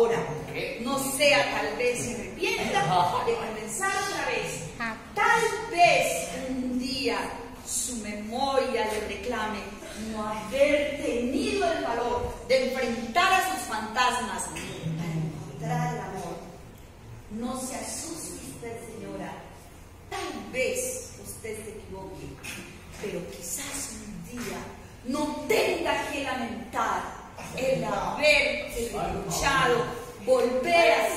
ahora. No sea tal vez se arrepienta de comenzar otra vez. Tal vez un día su memoria le reclame no haber tenido el valor de enfrentar a sus fantasmas para encontrar el amor. No se asuste usted, señora. Tal vez usted se equivoque, pero quizás un día no tenga que lamentar el haber luchado, volver a.